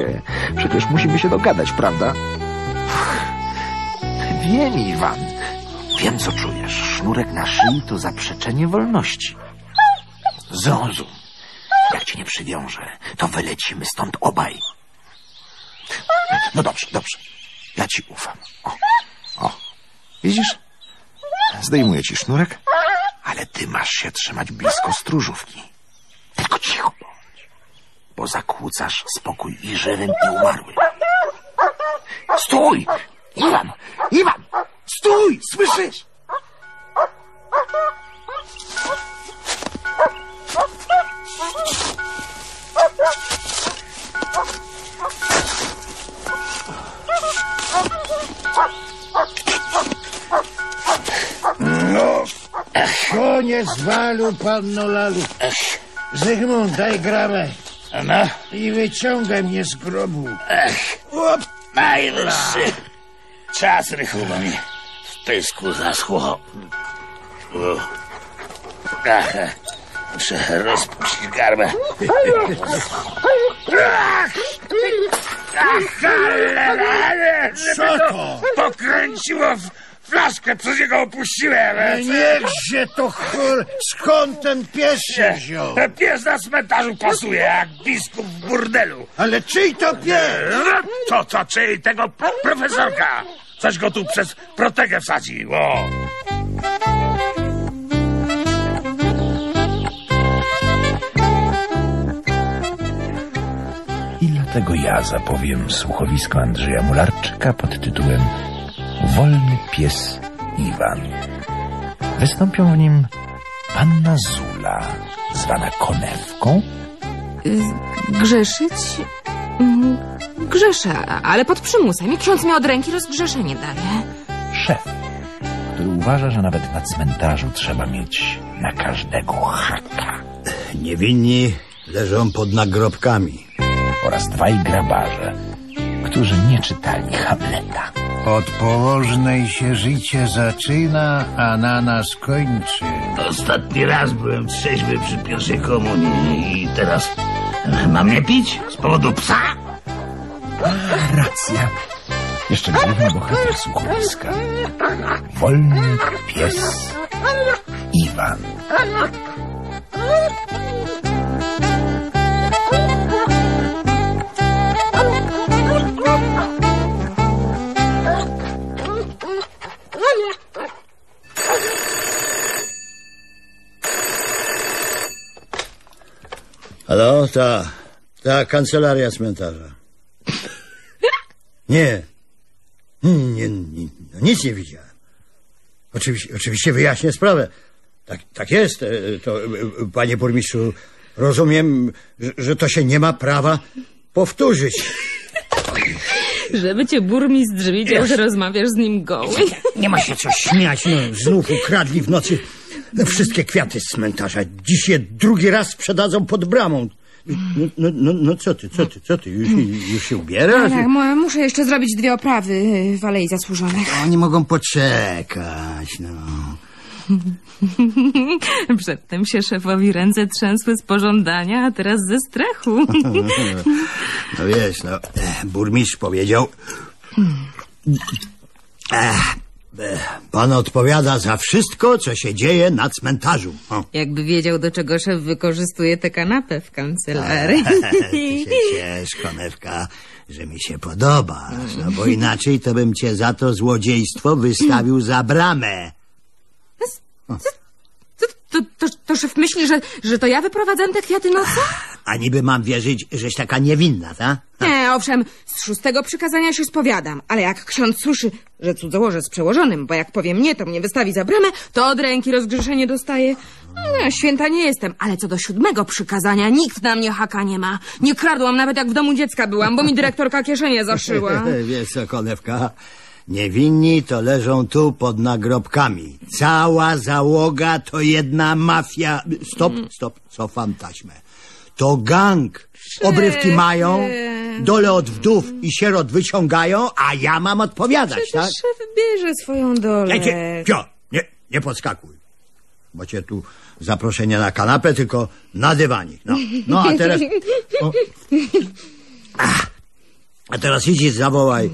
się. Przecież musimy się dogadać, prawda? Wiem, Iwan. Wiem, co czujesz. Sznurek na szyi to zaprzeczenie wolności. Zrozum. Jak cię nie przywiążę, to wylecimy stąd obaj. No dobrze, dobrze. Ja ci ufam. O, o. Widzisz? Zdejmuję ci sznurek, ale ty masz się trzymać blisko stróżówki. Bo zakłócasz spokój i żywym, i umarłym. Stój! Iwan! Iwan! Stój! Słyszysz? No, koniec walu, panno Lalu. Zygmunt, daj grabę No, i wyciągaj mnie z grobu. Op, najwyższy czas rychuba mi w pysku zaschło. Ach, muszę rozpuścić garbę. Ach, ach, żeby Co to? pokręciło w flaszkę, co się go opuściłem. Niechże to chór, skąd ten pies się wziął? Pies na cmentarzu pasuje, jak biskup w burdelu. Ale czyj to pies? No to co, czyli tego profesorka? Coś go tu przez protegę wsadził. O. I dlatego ja zapowiem słuchowisko Andrzeja Mularczyka pod tytułem Wolny pies Iwan. Wystąpią w nim panna Zula, zwana Konewką, Grzeszyć? Mm, Grzeszę, ale pod przymusem. I ksiądz mi od ręki rozgrzeszenie daje. szef, który uważa, że nawet na cmentarzu trzeba mieć na każdego haka Niewinni leżą pod nagrobkami. oraz dwaj grabarze, którzy nie czytali Hamleta. Od położnej się życie zaczyna, a na nas kończy. Ostatni raz byłem trzeźwy przy pierwszej komunii i teraz e, mam nie pić z powodu psa? Racja. Jeszcze główny bohater słuchowiska. Wolny pies Iwan. Halo, ta, ta kancelaria cmentarza. Nie. Nie, nie, no nic nie widziałem. Oczywiście, oczywiście wyjaśnię sprawę. Tak, tak jest, e, to, e, panie burmistrzu, rozumiem, że, że to się nie ma prawa powtórzyć. Żeby cię burmistrz widział, że rozmawiasz z nim goły. Nie ma się co śmiać, no, znów ukradli w nocy wszystkie kwiaty z cmentarza. Dziś je drugi raz sprzedadzą pod bramą. No, no, no, no co ty, co ty, co ty, już, już się ubierasz? Tak, mu- muszę jeszcze zrobić dwie oprawy y, w Alei Zasłużonych. Oni mogą poczekać, no. Przedtem się szefowi ręce trzęsły z pożądania, a teraz ze strachu. No wiesz, no, burmistrz powiedział... Eh, eh, Pan odpowiada za wszystko, co się dzieje na cmentarzu. O. Jakby wiedział, do czego szef wykorzystuje tę kanapę w kancelarii. Ty się ciesz, konewka, że mi się podobasz, no bo inaczej to bym cię za to złodziejstwo wystawił za bramę. To, to, to szef myśli, że, że to ja wyprowadzam te kwiaty nocą? A niby mam wierzyć, żeś taka niewinna, tak? Nie, owszem, z szóstego przykazania się spowiadam, ale jak ksiądz słyszy, że cudzołożę z przełożonym, bo jak powiem nie, to mnie wystawi za bramę, to od ręki rozgrzeszenie dostaje. No, święta nie jestem, ale co do siódmego przykazania, nikt na mnie haka nie ma. Nie kradłam nawet jak w domu dziecka byłam, bo mi dyrektorka kieszenie zaszyła. Wiesz co, konewka? Niewinni to leżą tu pod nagrobkami. Cała załoga to jedna mafia. Stop, stop, cofam taśmę. To gang. Obrywki mają, dole od wdów i sierot wyciągają, a ja mam odpowiadać, tak? Przecież szef bierze swoją dolę. Nie, nie, Pio, nie, nie podskakuj. Bo cię tu zaproszenie na kanapę, tylko na dywanik. No, no a teraz... O. A teraz idź zawołaj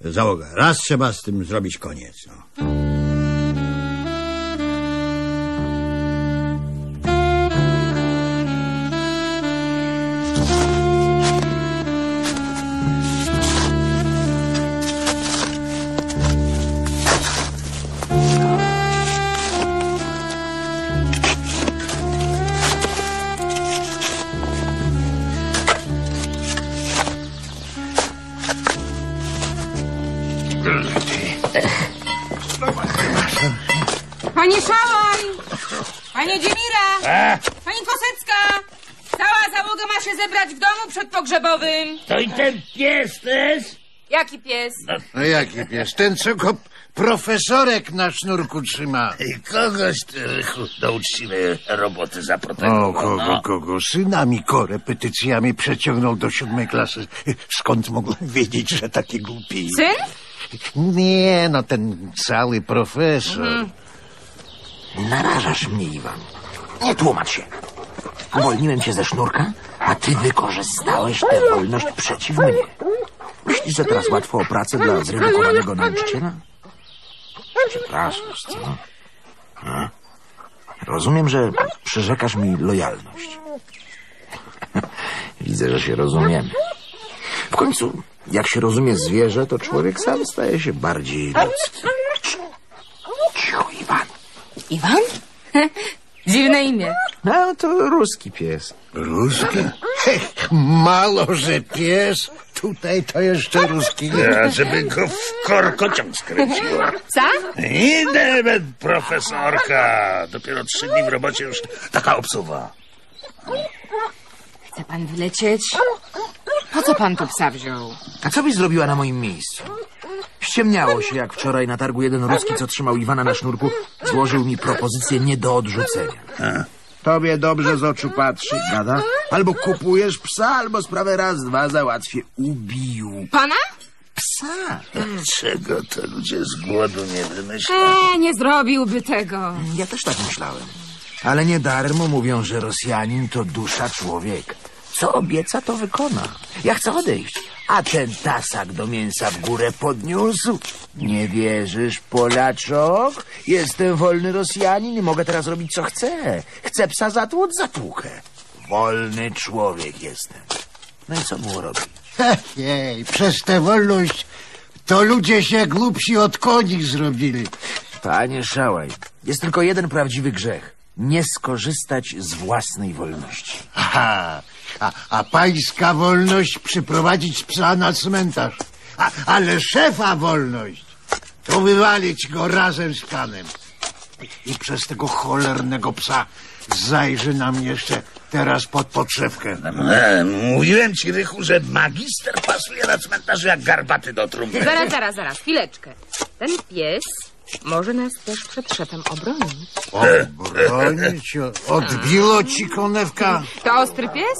załogę. Raz trzeba z tym zrobić koniec. No. Przedpogrzebowym. To i ten pies też? Jaki pies? No jaki pies? Ten, co go profesorek na sznurku trzyma. I kogoś ty, Rychu, do uczciwej roboty O, zaprotegował. kogo, no. kogo? Synami korepetycjami przeciągnął do siódmej klasy. Skąd mogłem wiedzieć, że taki głupi? Syn? Nie, no ten cały profesor. Narażasz mnie, Iwan. Nie tłumacz się. Uwolniłem cię ze sznurka, a ty wykorzystałeś tę wolność przeciw mnie. Myślisz, że teraz łatwo o pracę dla zredukowanego nauczyciela? Przepraszasz, co? A? Rozumiem, że przyrzekasz mi lojalność. Widzę, że się rozumiemy. W końcu, jak się rozumie zwierzę, to człowiek sam staje się bardziej ludzki. Cicho, Iwan. Iwan? Dziwne imię. No, to ruski pies. Ruski? Heh, mało, że pies. Tutaj to jeszcze ruski nie. A żeby go w korkociąg skręciło. Co? Idę, profesorka. Dopiero trzy dni w robocie już taka obsuwa. Chce pan wylecieć? Po co pan tu psa wziął? A co byś zrobiła na moim miejscu? Ściemniało się, jak wczoraj na targu jeden ruski, co trzymał Iwana na sznurku, złożył mi propozycję nie do odrzucenia. Tobie dobrze z oczu patrzy, gada. Albo kupujesz psa, albo sprawę raz, dwa załatwię. Ubił Pana? psa. Czego to ludzie z głodu nie wymyślą? Eee, nie zrobiłby tego. Ja też tak myślałem. Ale nie darmo mówią, że Rosjanin to dusza człowieka. Co obieca, to wykona. Ja chcę odejść. A ten tasak do mięsa w górę podniósł. Nie wierzysz, Polaczok? Jestem wolny Rosjanin i mogę teraz robić, co chcę. Chcę psa zatłuc, zatłukę. Wolny człowiek jestem. No i co było robić? Jej, przez tę wolność to ludzie się głupsi od koni zrobili. Panie Szałaj, jest tylko jeden prawdziwy grzech. Nie skorzystać z własnej wolności. Aha, a, a pańska wolność przyprowadzić psa na cmentarz. A, ale szefa wolność to wywalić go razem z panem. I, przez tego cholernego psa zajrzy nam jeszcze teraz pod podszewkę. E, mówiłem ci, Rychu, że magister pasuje na cmentarzu jak garbaty do trumny. Zaraz, zaraz, zaraz, chwileczkę. Ten pies może nas też przed szefem obronić. Obronić, odbiło ci konewka. To ostry pies?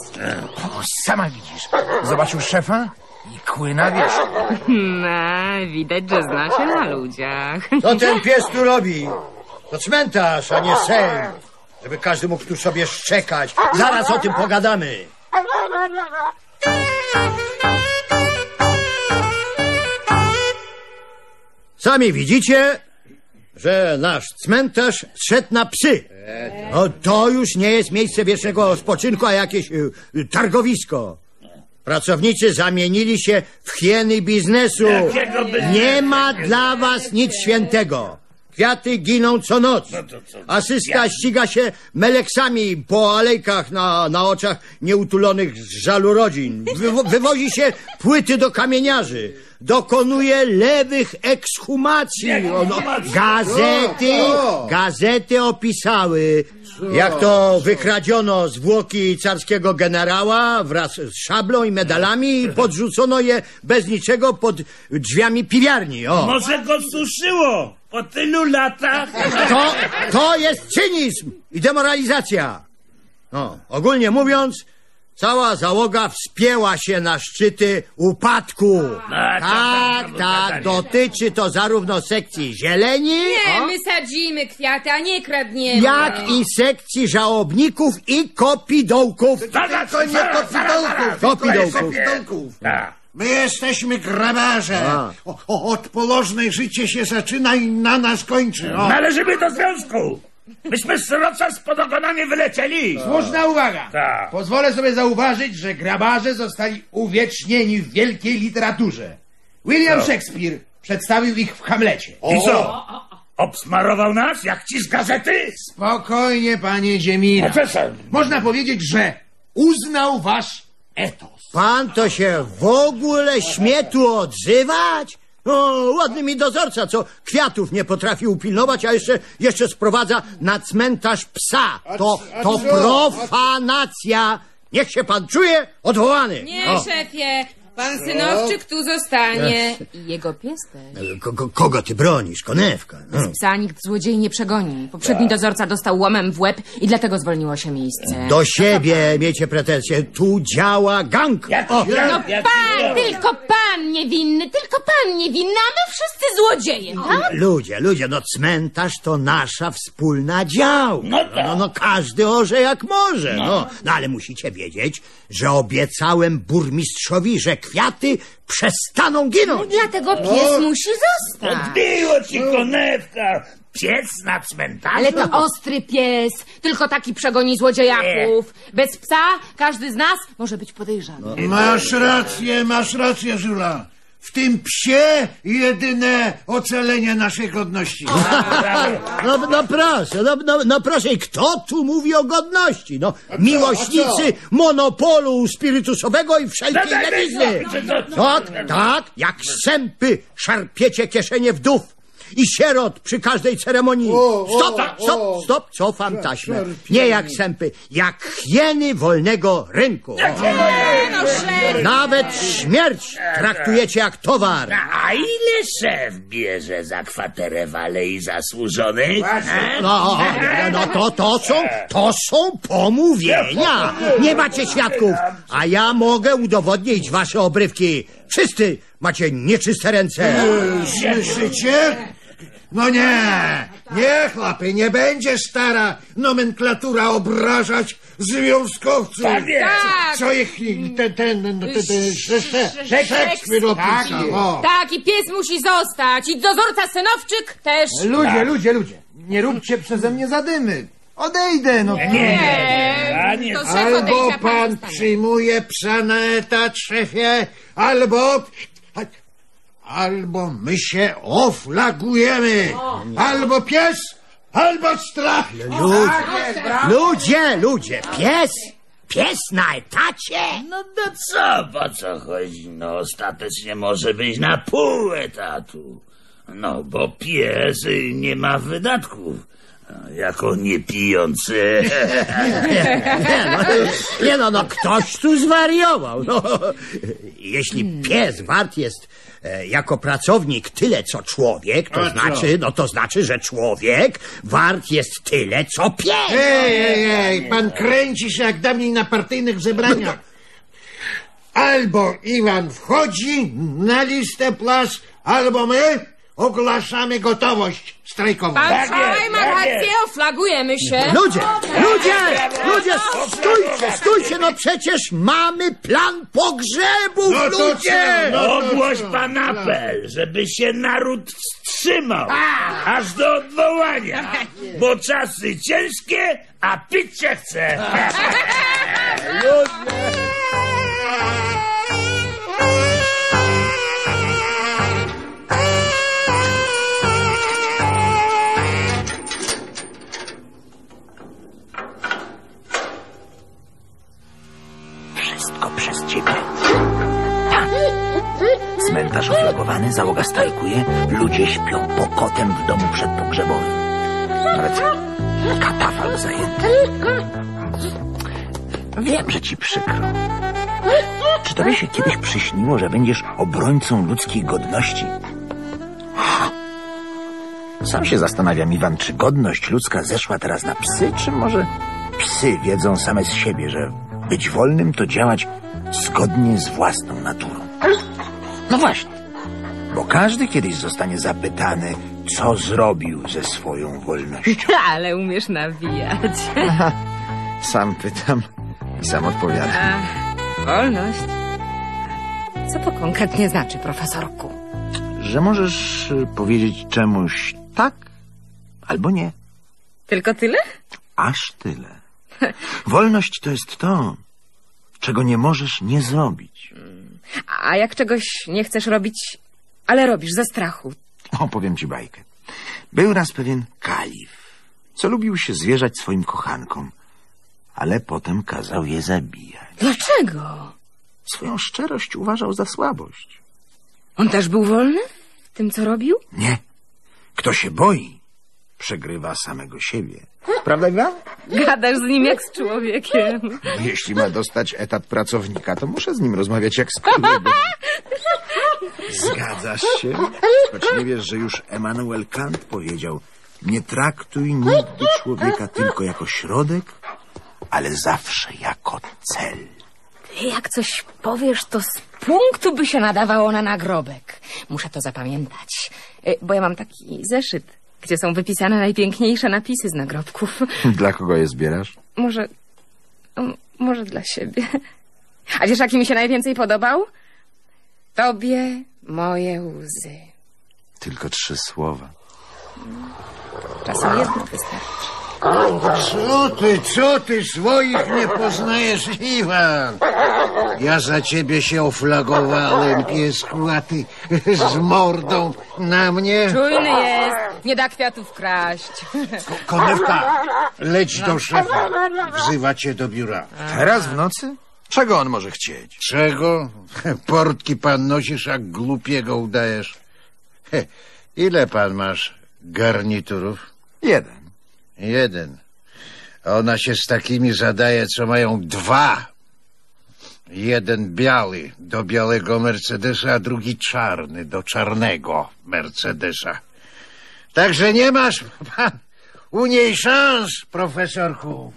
O, sama widzisz. Zobaczył szefa i kły na wierzchu. No, widać, że zna się na ludziach. Co ten pies tu robi? To cmentarz, a nie sejm. Żeby każdy mógł tu sobie szczekać. Zaraz o tym pogadamy. Sami widzicie, że nasz cmentarz szedł na psy. No to już nie jest miejsce wiecznego spoczynku, a jakieś y, targowisko. Pracownicy zamienili się w hieny biznesu. Nie ma dla was nic świętego. Kwiaty giną co noc. Asysta ściga się meleksami po alejkach na, na oczach nieutulonych z żalu rodzin. Wywo wywozi się płyty do kamieniarzy. Dokonuje lewych ekshumacji. Ono, gazety, gazety opisały, jak to wykradziono zwłoki carskiego generała wraz z szablą i medalami i podrzucono je bez niczego pod drzwiami piwiarni. O. Może go suszyło po tylu latach? To, to jest cynizm i demoralizacja. No, ogólnie mówiąc, cała załoga wspięła się na szczyty upadku. tak, Tak, tak, tak, tak. dotyczy to zarówno sekcji zieleni, Nie, o, my sadzimy kwiaty, a nie kradniemy. jak i sekcji żałobników i kopidołków. To nie kopidołków, tylko Kopidołków. Tak. My jesteśmy grabarze. A. O, o, od położnej życie się zaczyna i na nas kończy. O. Należymy do związku. Myśmy z z podogonami wylecieli. Słuszna uwaga. Tak. Pozwolę sobie zauważyć, że grabarze zostali uwiecznieni w wielkiej literaturze. William Shakespeare przedstawił ich w Hamlecie. I co? Obsmarował nas jak ci z gazety? Spokojnie, panie Ziemira. Profesor. Można powiedzieć, że uznał wasz etos. Pan to się w ogóle śmie tu odzywać? O, ładny mi dozorca, co kwiatów nie potrafi upilnować, a jeszcze, jeszcze sprowadza na cmentarz psa. To, to profanacja. Niech się pan czuje odwołany. Nie, O. szefie. Pan synowczyk tu zostanie. I jego pies też. Ko- ko- kogo ty bronisz, konewka? No. Psa nikt złodziei nie przegoni. Poprzedni dozorca dostał łomem w łeb i dlatego zwolniło się miejsce. Do siebie miejcie pretensje, tu działa gang. Jak, O, No pan, tylko pan niewinny, tylko pan niewinny, a my wszyscy złodzieje, tak? Ludzie, ludzie, no cmentarz to nasza wspólna działka. No tak. No, no każdy orze jak może, no. No ale musicie wiedzieć, że obiecałem burmistrzowi, że kwiaty przestaną ginąć. Dlatego pies musi zostać. Odbiło ci konewka. Piec na cmentarzu? Ale to ostry pies, tylko taki przegoni złodziejaków. Bez psa każdy z nas może być podejrzany. Masz rację, masz rację, Żula. W tym psie jedyne ocalenie naszej godności. No, no proszę, no, no, no proszę, kto tu mówi o godności? No, miłośnicy monopolu spirytusowego i wszelkiej Daj, daj, lewizny. daj, daj, Tak, tak, jak sępy szarpiecie kieszenie w dół. I sierot przy każdej ceremonii. Stop, stop, stop, cofam taśmę. Nie jak sępy, jak hieny wolnego rynku. Nawet śmierć traktujecie jak towar. A ile szef bierze za kwaterę w Alei Zasłużonych? E? No, no to, to są, to są pomówienia. Nie macie świadków, a ja mogę udowodnić wasze obrywki. Wszyscy macie nieczyste ręce. Słyszycie? No nie, nie, chłopy, nie będzie stara nomenklatura obrażać związkowców. Tak jest. Tak. Co ich ten, ten, ten, ten, ten Szekspir Szekspir opisał. o. Tak, i pies musi zostać. I dozorca synowczyk też. Ludzie, ludzie, ludzie. Nie róbcie przeze mnie zadymy. Odejdę, no. Nie, nie, nie. To szef Albo odejdzie, a pan pan zostanie. przyjmuje psa na etat, szefie, albo... Albo my się oflagujemy. Albo pies, albo strach. Ludzie, ludzie, pies, pies na etacie. No to co, po co chodzi? No ostatecznie może być na pół etatu. No bo pies nie ma wydatków. Jako niepijący. Nie no, nie no, no ktoś tu zwariował. No, jeśli pies wart jest jako pracownik tyle co człowiek, to A co? znaczy, no to znaczy, że człowiek wart jest tyle co pies. Ej, ej, ej, pan kręci się jak dawniej na partyjnych zebraniach. Albo Iwan wchodzi na listę plas, albo my ogłaszamy gotowość strajkową. Pan Tak Szałaj jest, ma tak rację, oflagujemy się. Ludzie, ludzie, ludzie, stójcie, stójcie, no przecież mamy plan pogrzebów, No to ludzie! co? No to Ogłoś co? pan apel, żeby się naród wstrzymał. Aż do odwołania. Bo czasy ciężkie, a pić się chce. Wszystko Cmentarz oflagowany, załoga strajkuje, ludzie śpią pokotem w domu przedpogrzebowym. Nawet katafalk zajęty. Wiem, że ci przykro. Czy tobie się kiedyś przyśniło, że będziesz obrońcą ludzkiej godności? Sam się zastanawiam, Iwan, czy godność ludzka zeszła teraz na psy, czy może psy wiedzą same z siebie, że Być wolnym to działać zgodnie z własną naturą. No właśnie, bo każdy kiedyś zostanie zapytany, co zrobił ze swoją wolnością. Ale umiesz nawijać. Sam pytam i sam odpowiadam. Wolność. Co to konkretnie znaczy, profesorku? Że możesz y, powiedzieć czemuś tak albo nie. Tylko tyle? Aż tyle. Wolność to jest to, czego nie możesz nie zrobić. A jak czegoś nie chcesz robić, ale robisz ze strachu, Opowiem ci bajkę. Był raz pewien kalif, co lubił się zwierzać swoim kochankom, ale potem kazał je zabijać. Dlaczego? Swoją szczerość uważał za słabość. On też był wolny w tym, co robił? Nie. Kto się boi, przegrywa samego siebie. Prawda, Iwan? Gadasz z nim jak z człowiekiem. Jeśli ma dostać etat pracownika, to muszę z nim rozmawiać jak z kolegą. Zgadzasz się? Choć nie wiesz, że już Emanuel Kant powiedział nie traktuj nigdy człowieka tylko jako środek, ale zawsze jako cel. Ty jak coś powiesz, to z punktu by się nadawało na nagrobek. Muszę to zapamiętać, Y, bo ja mam taki zeszyt, gdzie są wypisane najpiękniejsze napisy z nagrobków. Dla kogo je zbierasz? Może, może dla siebie. A wiesz, jaki mi się najwięcej podobał? Tobie moje łzy. Tylko trzy słowa. Czasem jedno wystarczy. Co ty, co ty, swoich nie poznajesz, Iwan? Ja za ciebie się oflagowałem, piesku, a ty z mordą na mnie? Czujny jest, nie da kwiatów kraść. Konewka, leć do szefa, wzywa cię do biura. Teraz w nocy? Czego on może chcieć? Czego? Portki pan nosisz, a głupiego udajesz. He, ile pan masz garniturów? Jeden. Jeden. Ona się z takimi zadaje, co mają dwa. Jeden biały do białego Mercedesa, a drugi czarny do czarnego Mercedesa. Także nie masz pan u niej szans, profesorku.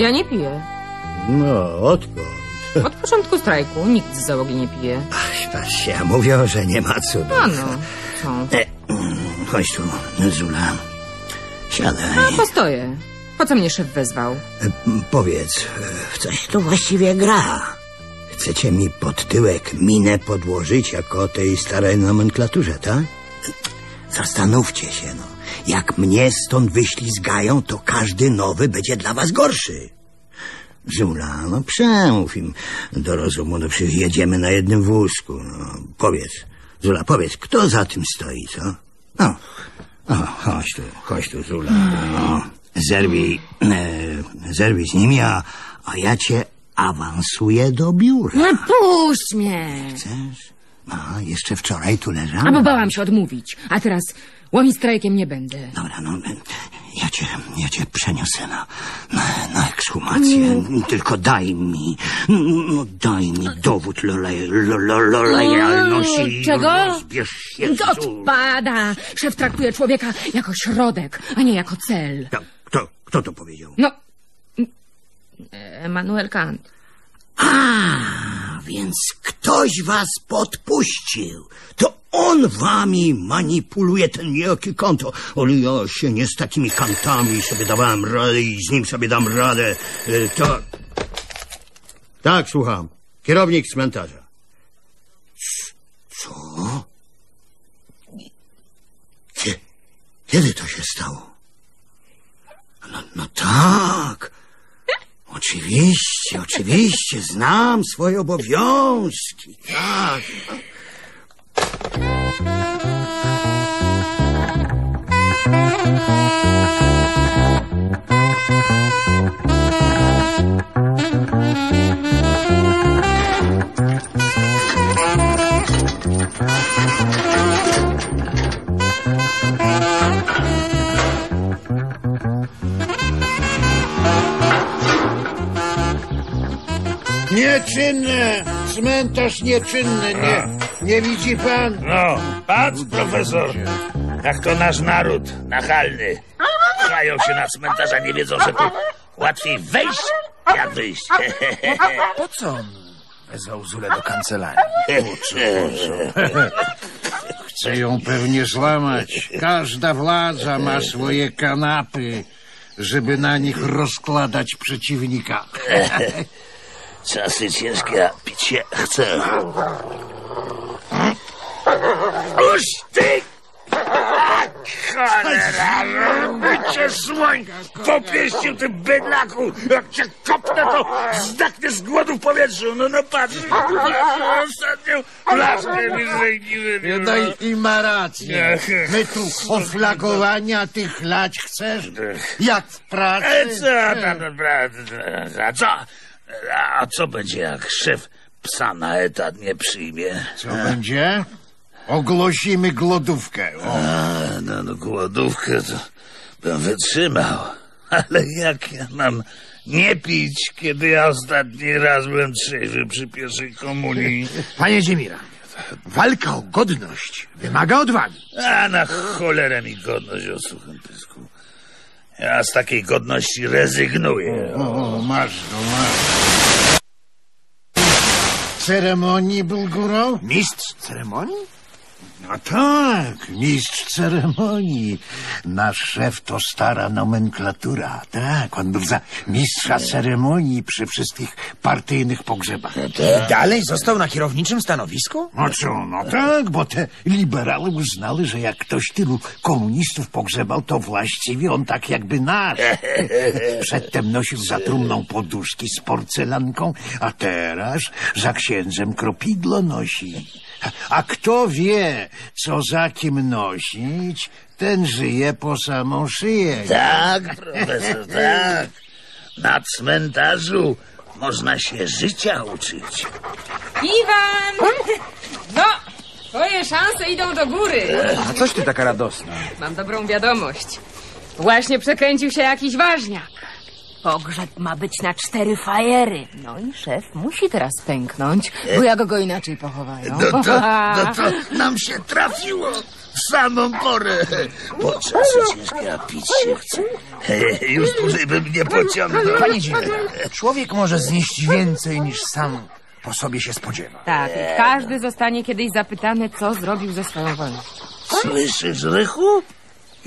Ja nie piję. No, odkąd? Od początku strajku nikt z załogi nie pije. Ach, patrzcie, a mówią, że nie ma cudu. A no, co? E, chodź tu, Zula. Siadaj. A postoję. Po co mnie szef wezwał? E, Powiedz, e, w coś to właściwie gra? Chcecie mi pod tyłek minę podłożyć jako tej starej nomenklaturze, tak? Zastanówcie się, no. Jak mnie stąd wyślizgają, to każdy nowy będzie dla was gorszy. Żula, no przemów im do rozumu, no przecież jedziemy na jednym wózku, no. Powiedz, Zula, powiedz, kto za tym stoi, co? No, o, chodź tu, chodź tu, Zula, no. Zerwij, e, zerwij z nimi, a, a ja cię awansuję do biura. No puść mnie! Chcesz? A, jeszcze wczoraj tu A bo leżałem. bałam się odmówić, a teraz łomi strajkiem nie będę. Dobra, no, ja cię, ja cię przeniosę na, na, na ekshumację. Tylko daj mi, no daj mi dowód lojalności. Czego? Się, Zul. Odpada! Szef traktuje człowieka jako środek, a nie jako cel. Kto, kto, kto to powiedział? No... Emanuel Kant. A, więc ktoś was podpuścił. To on wami manipuluje ten niejaki konto. Ale ja się nie z takimi kantami sobie dawałem radę i z nim sobie dam radę. E, To... Tak, słucham. Kierownik cmentarza. Co? Kie- Kiedy to się stało? No, no tak. Oczywiście, oczywiście, znam swoje obowiązki. Tak. Nieczynne! Cmentarz nieczynny, nie, nie widzi pan? No, patrz, profesor, jak to nasz naród, nachalny. Pchają się na cmentarz, a nie wiedzą, że tu łatwiej wejść, jak wyjść. Po co on wezwał Zulę do kancelarii? Chce ją pewnie złamać. Każda władza ma swoje kanapy, żeby na nich rozkładać przeciwnika. Czasy ciężkie, a pić się chce. Uż ty! Cholera, bycie słoń! Popieścił ty bydlaku! Jak cię kopnę, to zdachnę z głodu w powietrzu! No, no patrz! Ostatnią flaszkę mi zręgiły. No i, i ma rację. My tu oflagowania tych lać chcesz? Jak w pracy? E, co tam, naprawdę? A co? A co będzie, jak szef psa na etat nie przyjmie? Co będzie? Ogłosimy głodówkę. O. A, no, no głodówkę to bym wytrzymał. Ale jak ja mam nie pić, kiedy ja ostatni raz byłem trzeźwy przy pierwszej komunii? Panie Ziemira, walka o godność wymaga odwagi. A na cholerę mi godność o suchym pysku. Ja z takiej godności rezygnuję. O, masz go, masz. Ceremonii był? Mistrz ceremonii? No tak, mistrz ceremonii. Nasz szef to stara nomenklatura. Tak, on był za mistrza ceremonii przy wszystkich partyjnych pogrzebach. I dalej został na kierowniczym stanowisku? No co, no tak, bo te liberały uznały, że jak ktoś tylu komunistów pogrzebał, to właściwie on tak jakby nasz. Przedtem nosił za trumną poduszki z porcelanką, a teraz za księdzem kropidło nosi. A kto wie, co za kim nosić, ten żyje po samą szyję. Tak, profesor, tak. Na cmentarzu można się życia uczyć. Iwan! No, twoje szanse idą do góry. A coś ty taka radosna? Mam dobrą wiadomość. Właśnie przekręcił się jakiś ważniak. Pogrzeb ma być na cztery fajery. No i szef musi teraz pęknąć, bo jak go inaczej pochowają. No to, no to nam się trafiło w samą porę. Bo czasy ciężkie, a pić się chce. Już dłużej bym nie pociągnął. Panie Ziemira, człowiek może znieść więcej niż sam po sobie się spodziewa. Tak, i każdy zostanie kiedyś zapytany, co zrobił ze swoją wolnością. Słyszysz, Rychu?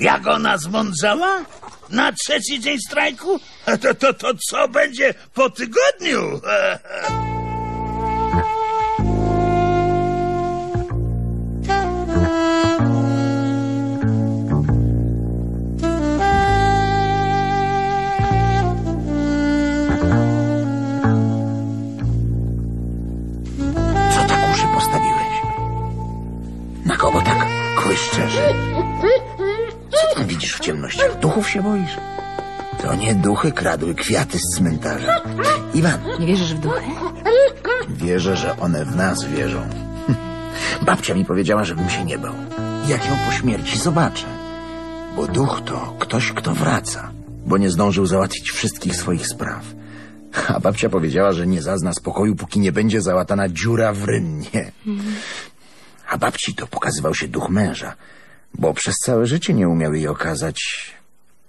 Jak ona zmądrzała? Na trzeci dzień strajku? To, to, to co będzie po tygodniu? Co tak uszy postawiłeś? Na kogo tak kłyszczesz? Widzisz w ciemnościach? Duchów się boisz? To nie duchy kradły kwiaty z cmentarza. Iwan, Nie wierzysz w duchy? wierzę, że one w nas wierzą. Babcia mi powiedziała, żebym się nie bał. Jak ją po śmierci zobaczę. Bo duch to ktoś, kto wraca, bo nie zdążył załatwić wszystkich swoich spraw. A babcia powiedziała, że nie zazna spokoju, póki nie będzie załatana dziura w rynnie. A babci to pokazywał się duch męża, bo przez całe życie nie umiał jej okazać,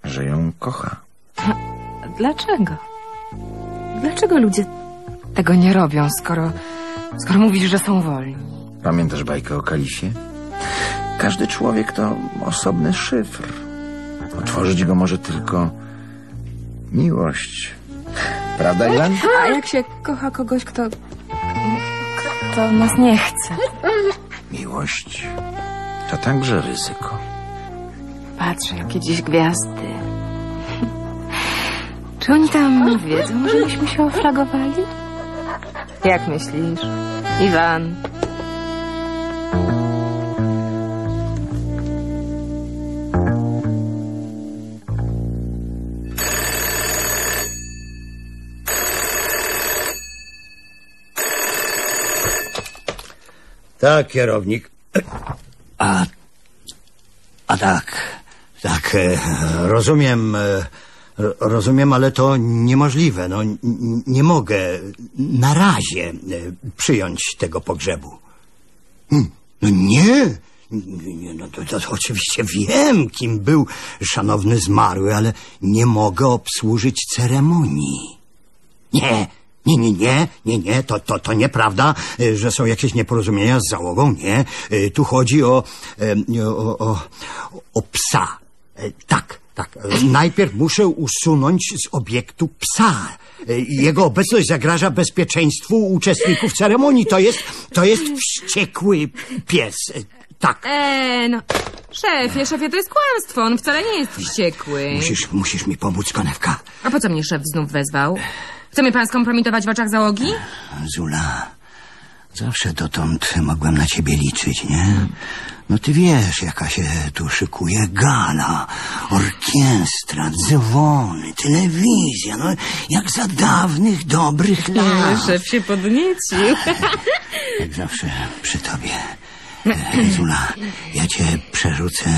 że ją kocha. Dlaczego? Dlaczego ludzie tego nie robią, skoro, skoro mówisz, że są wolni? Pamiętasz bajkę o Kalisie? Każdy człowiek to osobny szyfr. Otworzyć go może tylko miłość. Prawda, Iwan? A jak się kocha kogoś, kto, kto nas nie chce? Miłość to także ryzyko. Patrzę, jakie dziś gwiazdy. Czy oni tam wiedzą, że myśmy się oflagowali? Jak myślisz, Iwan? Tak, kierownik. A, a tak, tak, e, Rozumiem. e, ro- rozumiem, ale to niemożliwe. No, nie mogę na razie e, przyjąć tego pogrzebu. Hmm, No nie, no to, to oczywiście wiem, kim był szanowny zmarły, ale nie mogę obsłużyć ceremonii. Nie, nie, nie, nie, nie, nie, to, to, to nieprawda, y, że są jakieś nieporozumienia z załogą, nie. Y, Tu chodzi o, em, o, o, o psa. Tak, tak. Najpierw muszę usunąć z obiektu psa. Jego obecność zagraża bezpieczeństwu uczestników ceremonii. To jest, to jest wściekły pies. Tak. Eee, no. Szefie, szefie, to jest kłamstwo. On wcale nie jest wściekły. Musisz, musisz mi pomóc, konewka. A po co mnie szef znów wezwał? Chce mnie pan skompromitować w oczach załogi? Zula, zawsze dotąd mogłem na ciebie liczyć, nie? No ty wiesz, jaka się tu szykuje gala, orkiestra, dzwony, telewizja, no jak za dawnych, dobrych lat. Szef się podniecił. Jak zawsze przy tobie. E, Zula, ja cię przerzucę...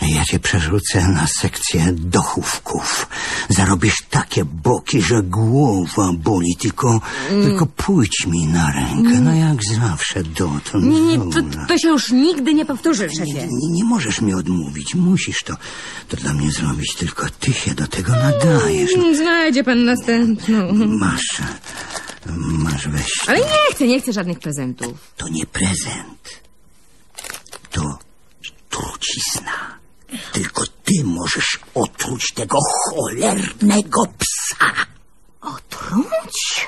Ja cię przerzucę na sekcję dochówków. Zarobisz takie boki, że głowa boli, tylko, tylko pójdź mi na rękę. No jak zawsze dotąd. Nie, nie, to, to się już nigdy nie powtórzy, szefie. nie, nie możesz mi odmówić. Musisz to, to dla mnie zrobić. Tylko ty się do tego nadajesz. No, Znajdzie pan następną. masz, masz weź. Ale nie chcę, nie chcę żadnych prezentów. To nie prezent. To ty możesz otruć tego cholernego psa. Otruć?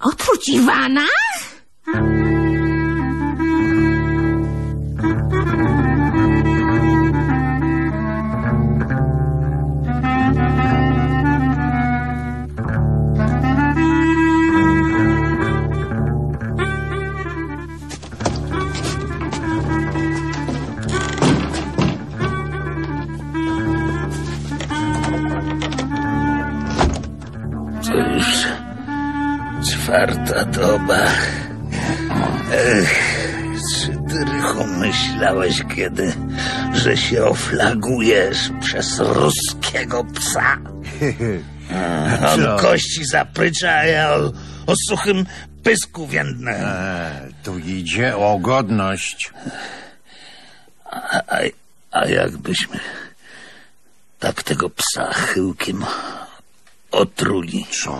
Otruć Iwana? Doba. Ech, czy ty, Rychu, myślałeś kiedy, że się oflagujesz przez ruskiego psa? A, On Co? kości zaprycza, a ja o, o suchym pysku więdnę. E, tu idzie o godność. A, a, a jakbyśmy tak tego psa chyłkiem otruli? Co?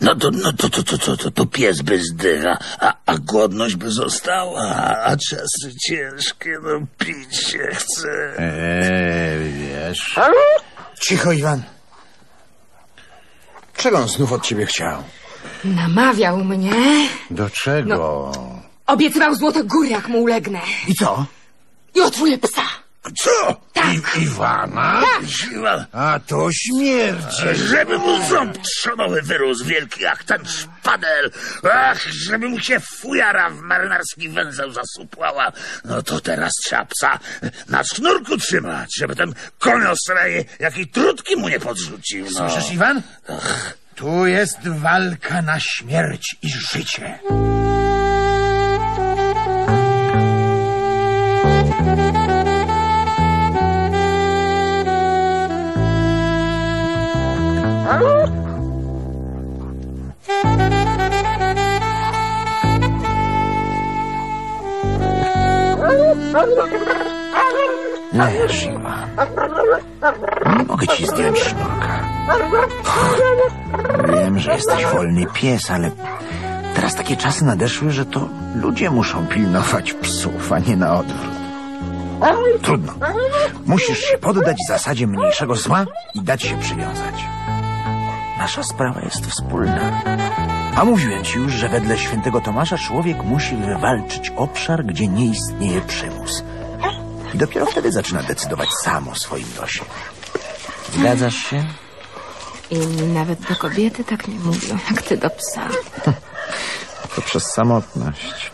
No to, no to, to, to, to, to, to pies by zdycha, a, a godność by została, a, czasy ciężkie, no pić się chce. Eee, wiesz. Cicho, Iwan. Czego on znów od ciebie chciał? Namawiał mnie. Do czego? Obiecywał złote góry, jak mu ulegnę. I co? I otruję psa. Co? I, Iwana? Siła, A to śmierć. żeby mu ząb trzonowy wyrósł wielki jak ten szpadel. Ach, żeby mu się fujara w marynarski węzeł zasupłała. No to teraz trzeba psa na sznurku trzymać, żeby ten koniosrej jakiej trutki mu nie podrzucił. No. Słyszysz, Iwan? Tu jest walka na śmierć i życie. Leż, Iwan. Nie mogę ci zdjąć sznurka. Wiem, że jesteś wolny pies, ale teraz takie czasy nadeszły, że to ludzie muszą pilnować psów, a nie na odwrót. Trudno. Musisz się poddać zasadzie mniejszego zła i dać się przywiązać. Nasza sprawa jest wspólna. A mówiłem ci już, że wedle świętego Tomasza człowiek musi wywalczyć obszar, gdzie nie istnieje przymus. I dopiero wtedy zaczyna decydować sam o swoim losie. Zgadzasz się? Inni nawet do kobiety tak nie mówią, jak ty do psa. To przez samotność.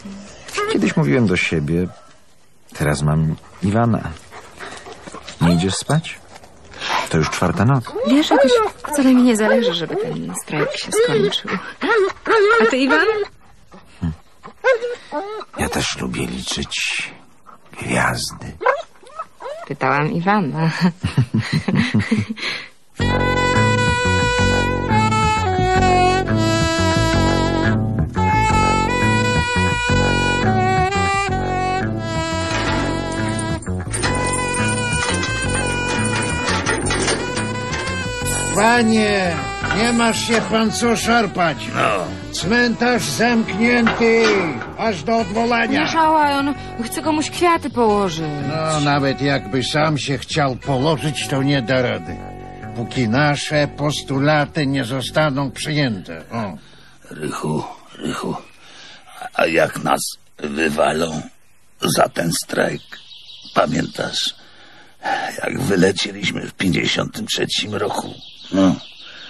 Kiedyś mówiłem do siebie, teraz mam Iwana. Nie idziesz spać? To już czwarta noc. Wiesz, jakoś wcale mi nie zależy, żeby ten strajk się skończył. A ty, Iwan? Ja też lubię liczyć gwiazdy. Pytałam Iwana. Panie, nie masz się pan co szarpać. No, Cmentarz zamknięty, aż do Nie odwołania. szałaj, on chce komuś kwiaty położyć. No, nawet jakby sam się chciał położyć, to nie da rady. Póki nasze postulaty nie zostaną przyjęte. O. Rychu, Rychu, a- a jak nas wywalą za ten strajk? Pamiętasz, jak wylecieliśmy w 53 roku? No,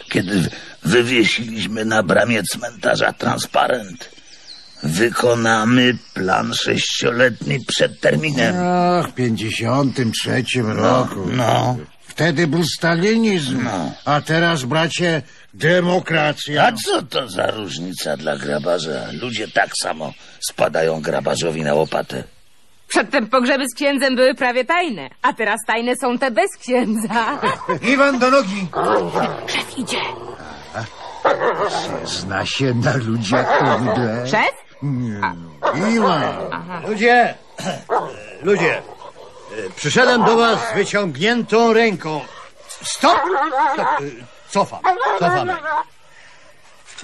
kiedy wywiesiliśmy na bramie cmentarza transparent. Wykonamy plan sześcioletni przed terminem. Ach, w 53 roku. No, Wtedy był stalinizm, No. a teraz, bracie, demokracja. a co to za różnica dla grabarza? Ludzie tak samo spadają grabarzowi na łopatę. Przedtem pogrzeby z księdzem były prawie tajne, a teraz tajne są te bez księdza. Iwan do nogi! Szef idzie. Zna się na ludziach wydle. Szef? Iwan, Ludzie, ludzie, przyszedłem do was z wyciągniętą ręką. Stop! Stop! e, Cofam, cofam rękę.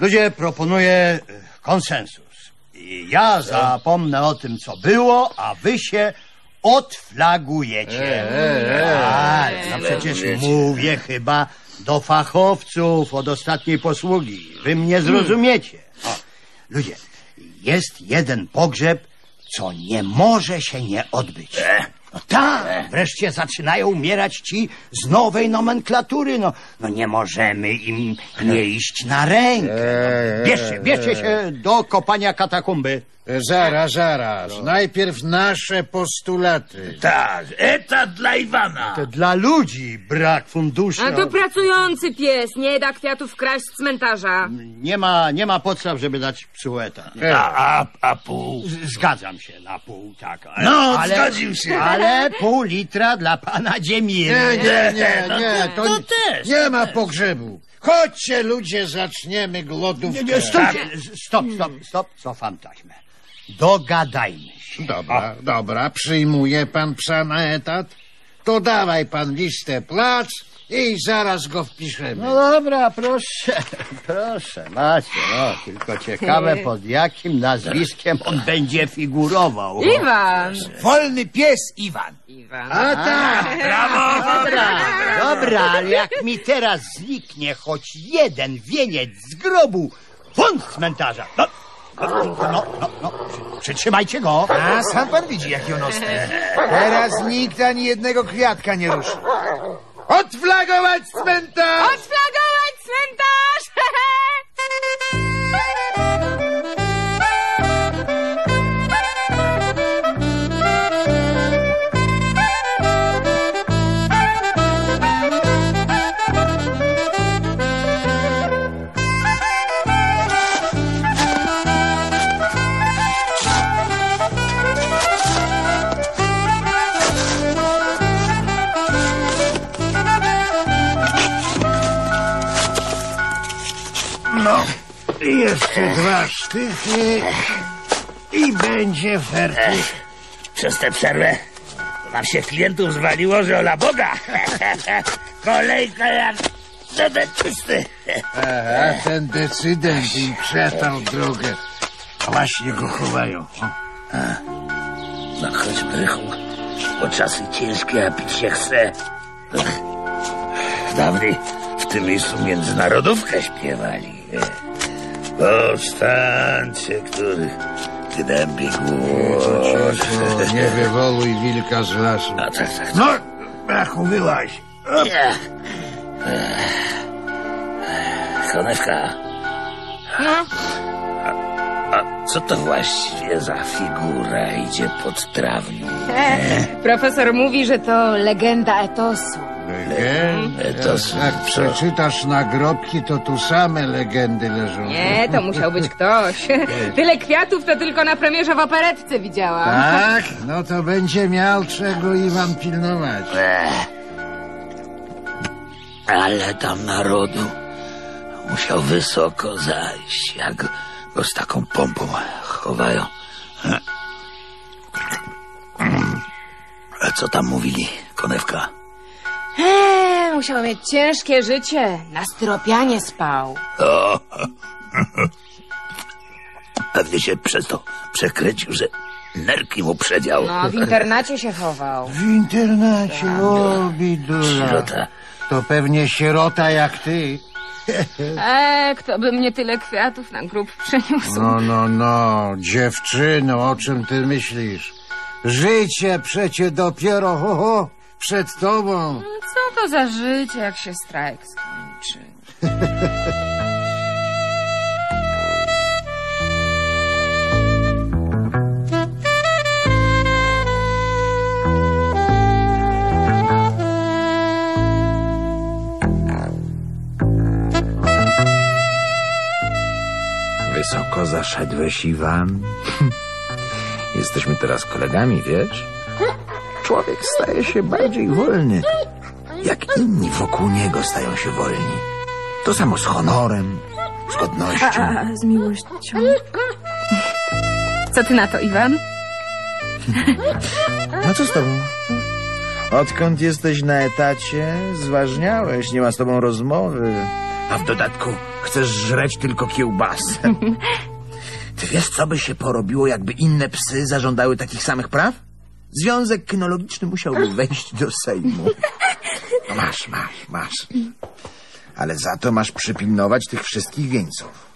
Ludzie, proponuję e, konsensus. Ja zapomnę o tym, co było, a wy się odflagujecie. Tak, no przecież mówię chyba do fachowców od ostatniej posługi. Wy mnie zrozumiecie. O, ludzie, jest jeden pogrzeb, co nie może się nie odbyć. No tak, wreszcie zaczynają umierać ci z nowej nomenklatury. No, no nie możemy im nie iść na rękę. No, bierzcie, bierzcie się do kopania katakumby. zaraz, zaraz. Najpierw nasze postulaty. Tak, etat dla Iwana. To dla ludzi brak funduszy. A to pracujący pies, nie da kwiatów kraść z cmentarza. Nie ma, nie ma podstaw, żeby dać psu etat. A, a, a pół. Z- Zgadzam się na pół, tak. Ale, No, zgodził się. Ale pół litra dla pana Dziemira. Nie, nie, nie, no nie. to- to też. Nie ma pogrzebu. Chodźcie, ludzie, zaczniemy głodówkę. Nie, nie, stójcie. Stop, stop, stop, cofam taśmę. Dogadajmy się. Dobra, dobra, przyjmuje pan psa na etat? To dawaj pan listę plac i zaraz go wpiszemy. No dobra, proszę, proszę, macie, no, tylko ciekawe pod jakim nazwiskiem on będzie figurował. Iwan! Wolny pies Iwan. Iwan. A tak, Dobra, dobra, ale jak mi teraz zniknie choć jeden wieniec z grobu, won z cmentarza. No, no, no, no, no, przy- przytrzymajcie go. A sam pan widzi, jaki on ostry. Teraz nikt ani jednego kwiatka nie ruszy. Odflagować cmentarz! Odflagować cmentarz! I jeszcze dwa sztychy i będzie fertik. Przez tę przerwę nam się klientów zwaliło, że ola Boga. Kolejka jak do dentysty. A ten decydent im przetał drogę. A właśnie go chowają. No chodźmy, Rychu, bo czasy ciężkie, a pić się chce. Dawniej w tym miejscu międzynarodówkę śpiewali. Powstańcie, który gnębi. Cicho, nie wywołuj wilka z lasu. A tak, tak, No, brachu, wyłaź. Nie. Konewka. A, a co to właściwie za figura idzie pod trawnik? Profesor mówi, że to legenda etosu. Legend? To s- Jak przeczytasz nagrobki, to tu same legendy leżą. Nie, to musiał być ktoś. Tyle kwiatów to tylko na premierze w operetce widziałam. Tak? No to będzie miał czego Iwan pilnować. Ech. Ale tam narodu musiał wysoko zajść, jak go z taką pompą chowają. A co tam mówili, konewka? Eee, musiał mieć ciężkie życie. Na styropianie spał. O, pewnie się przez to przekręcił, że nerki mu przedział. No, w internacie się chował. W internacie, o, bidula. Sierota. To pewnie sierota jak ty. E, kto by mnie tyle kwiatów na grób przyniósł? No, no, no, dziewczyno, o czym ty myślisz? Życie przecie dopiero, ho, ho, przed tobą. Co to za życie, jak się strajk skończy? Wysoko zaszedłeś, Iwan. Jesteśmy teraz kolegami, wiesz? Człowiek staje się bardziej wolny, jak inni wokół niego stają się wolni. To samo z honorem, z godnością. A, z miłością. Co ty na to, Iwan? No co z tobą? Odkąd jesteś na etacie, zważniałeś, nie ma z tobą rozmowy. A w dodatku chcesz żreć tylko kiełbasę. Ty wiesz, co by się porobiło, jakby inne psy zażądały takich samych praw? Związek kynologiczny musiałby wejść do Sejmu. No masz, masz, masz. Ale za to masz przypilnować tych wszystkich wieńców.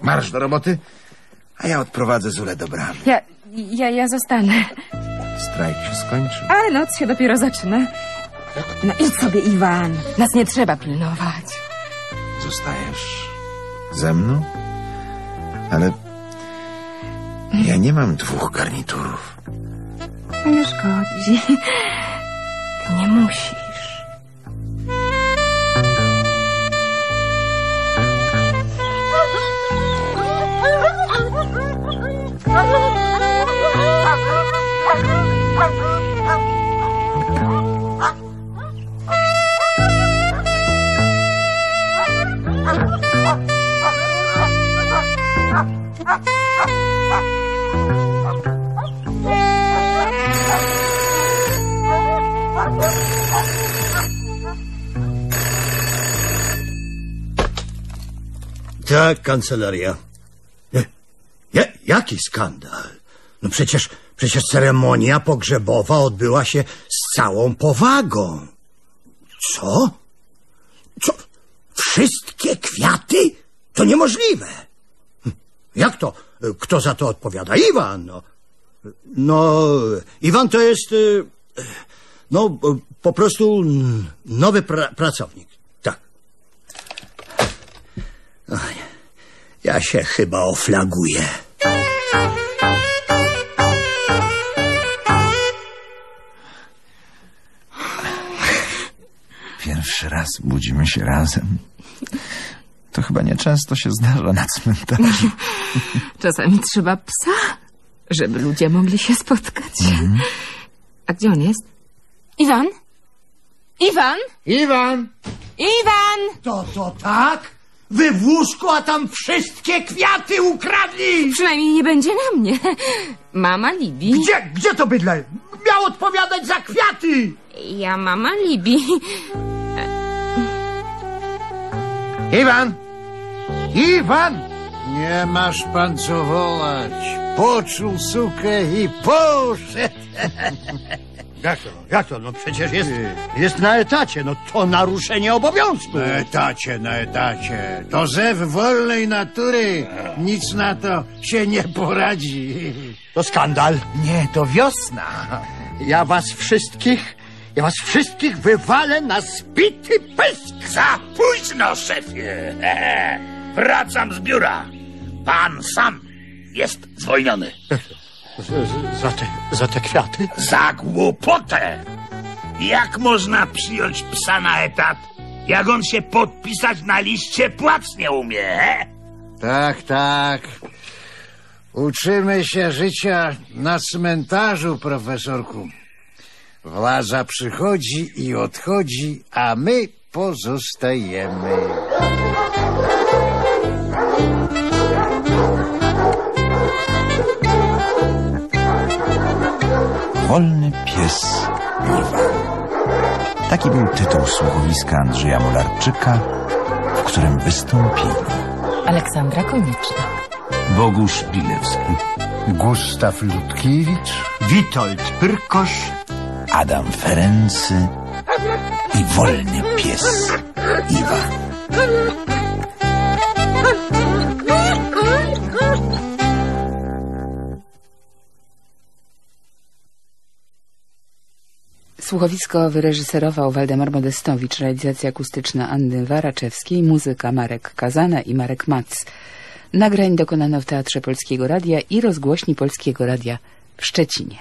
Marsz do roboty, a ja odprowadzę Zulę do bramy. Ja, ja, ja zostanę. Strajk się skończył. Ale noc się dopiero zaczyna. No idź sobie, Iwan. Nas nie trzeba pilnować. Zostajesz ze mną? Ale ja nie mam dwóch garniturów. Nie szkodzi. Tak, kancelaria. Nie, ja, jaki skandal? No przecież, przecież ceremonia pogrzebowa odbyła się z całą powagą. Co? Co? Wszystkie kwiaty? To niemożliwe. Hm, Jak to? Kto za to odpowiada? Iwan, no. No, Iwan to jest, y, no, po prostu nowy pra pracownik. Tak. Oj, ja się chyba oflaguję. Pierwszy raz budzimy się razem. To chyba nieczęsto się zdarza na cmentarzu. Czasami trzeba psa, żeby ludzie mogli się spotkać. A gdzie on jest? Iwan? Iwan? Iwan! Iwan! To, to tak? Wy w łóżku, a tam wszystkie kwiaty ukradli! Przynajmniej nie będzie na mnie. Mama Libi. Gdzie, gdzie to bydle? Miał odpowiadać za kwiaty! Ja mama Libi. Iwan! Iwan! Nie masz pan co wołać. Poczuł sukę i poszedł. Jak to? Jak to? No przecież jest, jest na etacie. No to naruszenie obowiązku. Na etacie, na etacie. To zew wolnej natury. Nic na to się nie poradzi. To skandal. Nie, to wiosna. Ja was wszystkich, ja was wszystkich wywalę na zbity pysk. Za późno, szefie. Wracam z biura. Pan sam jest zwolniony. Za, te, za te kwiaty? Za głupotę! Jak można przyjąć psa na etat, jak on się podpisać na liście płac nie umie? he? Tak, tak. Uczymy się życia na cmentarzu, profesorku. Władza przychodzi i odchodzi, a my pozostajemy. Wolny pies Iwan. Taki był tytuł słuchowiska Andrzeja Mularczyka, w którym wystąpili Aleksandra Konieczna. Bogusz Bilewski. Gustaw Ludkiewicz, Witold Pyrkosz, Adam Ferency i wolny pies Iwan. Słuchowisko wyreżyserował Waldemar Modestowicz, realizacja akustyczna Anny Waraczewskiej, muzyka Marek Kazana i Marek Mac. Nagrań dokonano w Teatrze Polskiego Radia i rozgłośni Polskiego Radia w Szczecinie.